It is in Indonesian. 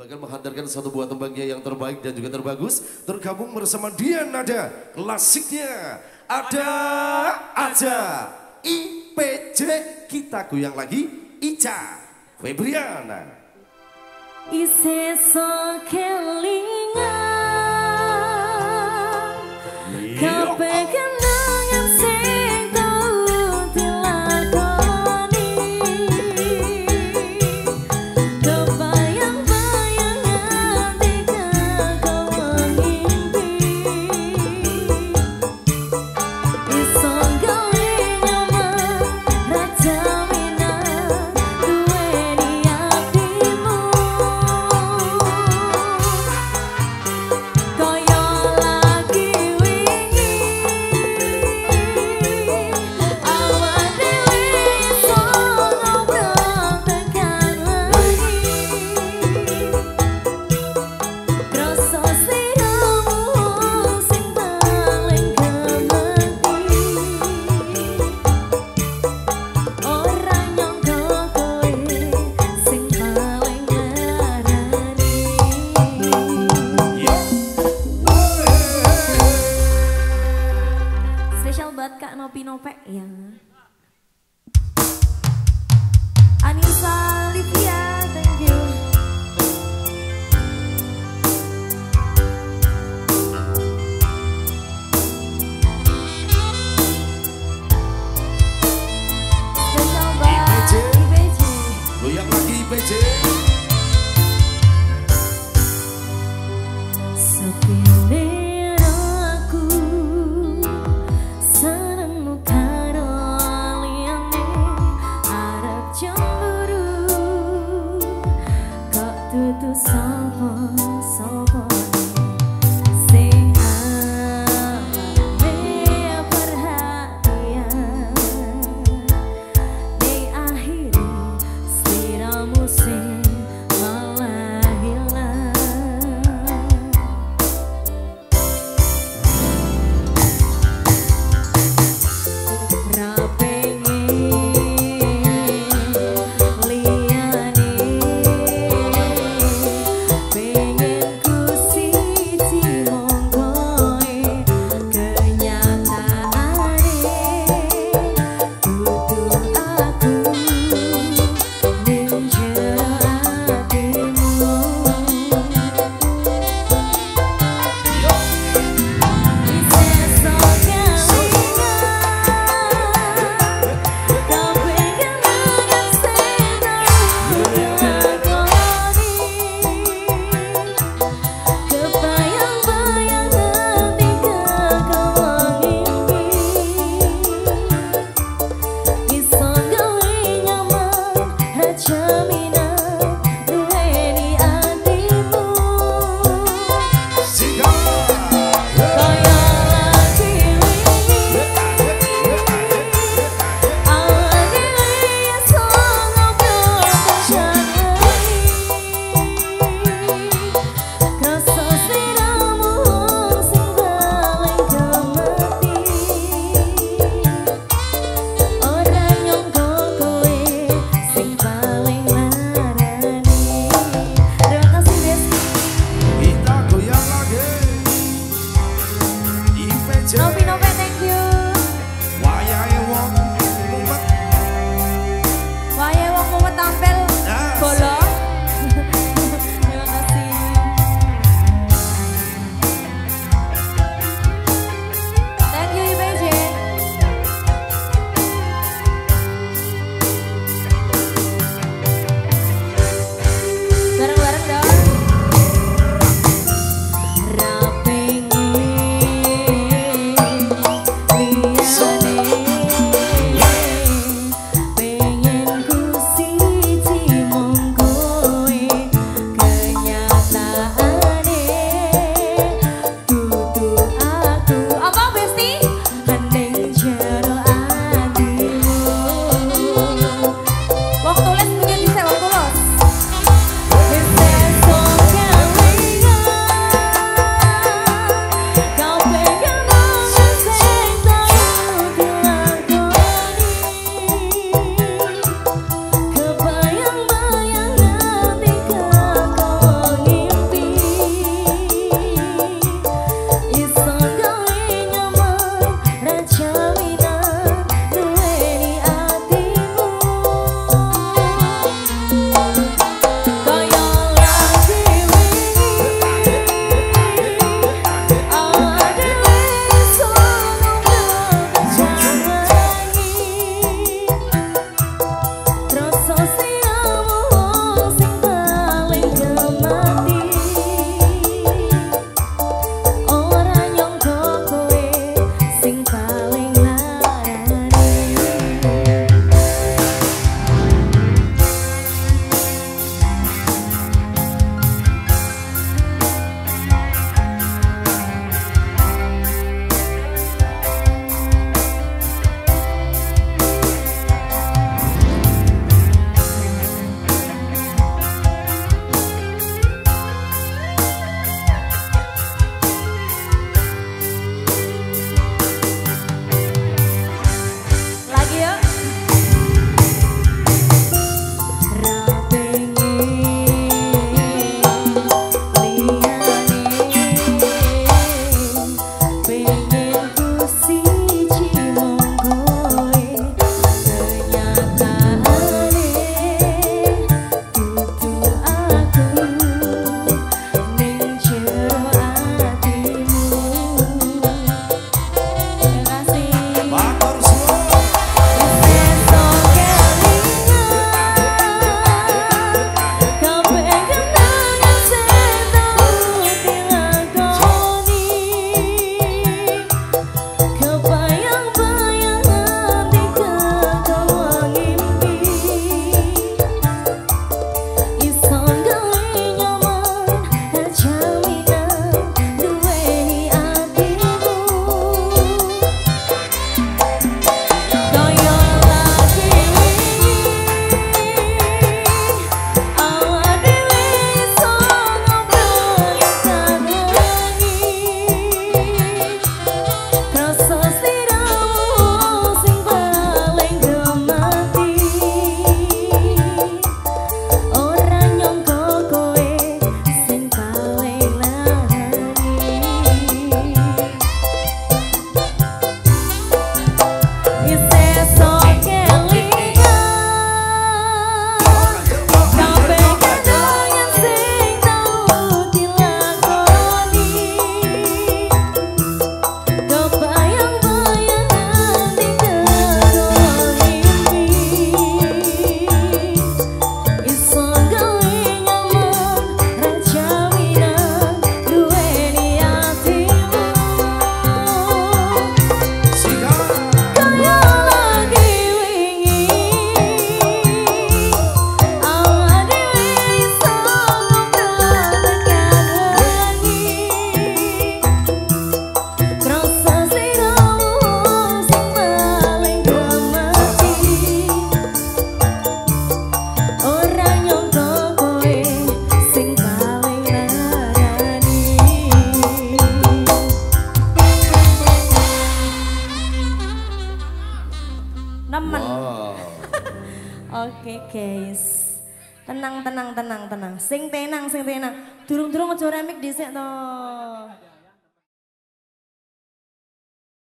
bahkan menghadirkan satu buah tembangnya yang terbaik dan juga terbagus. Tergabung bersama dia nada klasiknya. Ada aja. IPJ kita goyang lagi. Ica Febriana. Isesokelo yang Anissa. Nemen. Wow. Oke guys. Tenang tenang tenang tenang. Sing tenang sing tenang. Durung-durung aja remik dhisik to.